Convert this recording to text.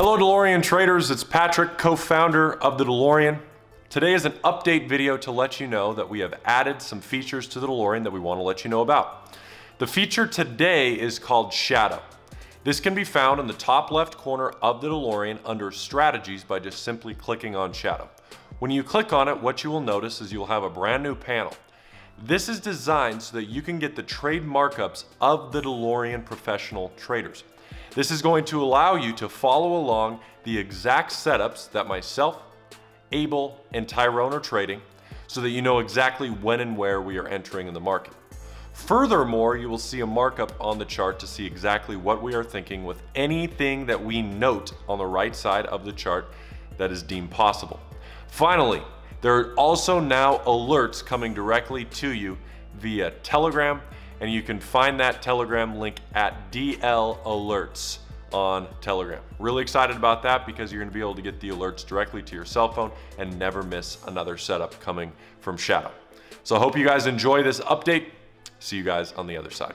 Hello DeLorean traders, it's Patrick, co-founder of the DeLorean. Today is an update video to let you know that we have added some features to the DeLorean that we want to let you know about. The feature today is called Shadow. This can be found in the top left corner of the DeLorean under Strategies by just simply clicking on Shadow. When you click on it, what you will notice is you'll have a brand new panel. This is designed so that you can get the trade markups of the DeLorean professional traders. This is going to allow you to follow along the exact setups that myself, Abel, and Tyrone are trading so that you know exactly when and where we are entering in the market. Furthermore, you will see a markup on the chart to see exactly what we are thinking with anything that we note on the right side of the chart that is deemed possible. Finally, there are also now alerts coming directly to you via Telegram and you can find that Telegram link at DL Alerts on Telegram. Really excited about that because you're gonna be able to get the alerts directly to your cell phone and never miss another setup coming from Shadow. So I hope you guys enjoy this update. See you guys on the other side.